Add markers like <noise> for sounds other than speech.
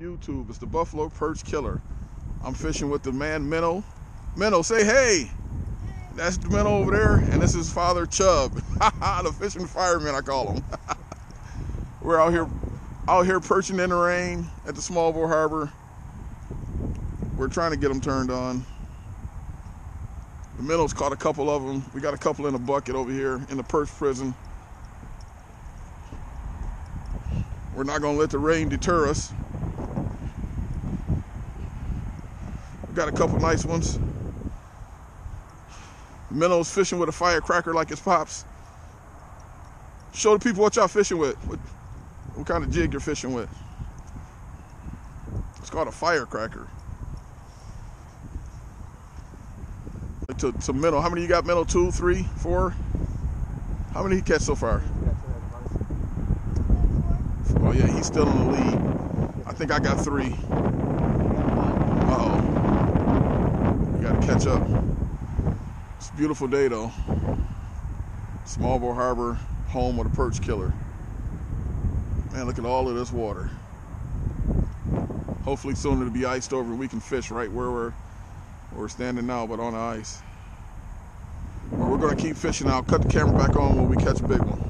YouTube. It's the Buffalo Perch Killer. I'm fishing with the man Minnow. Minnow, say hey. That's the Minnow over there, and this is Father Chub, <laughs> the fishing fireman I call him. <laughs> We're out here, out here perching in the rain at the Small Boat Harbor. We're trying to get them turned on. The Minnows caught a couple of them. We got a couple in a bucket over here in the perch prison. We're not gonna let the rain deter us. We got a couple nice ones. Minnows fishing with a firecracker like his pops. Show the people what y'all fishing with. What, what kind of jig you're fishing with. It's called a firecracker. To, to minnow, how many you got minnow? Two, three, four? How many he catch so far? Oh yeah, he's still in the lead. I think I got three. Uh-oh. We gotta catch up. It's a beautiful day though. Small Boat Harbor, home of the perch killer. Man, look at all of this water. Hopefully soon it'll be iced over and we can fish right where we're, where we're standing now, but on the ice. We're gonna keep fishing. I'll cut the camera back on when we catch a big one.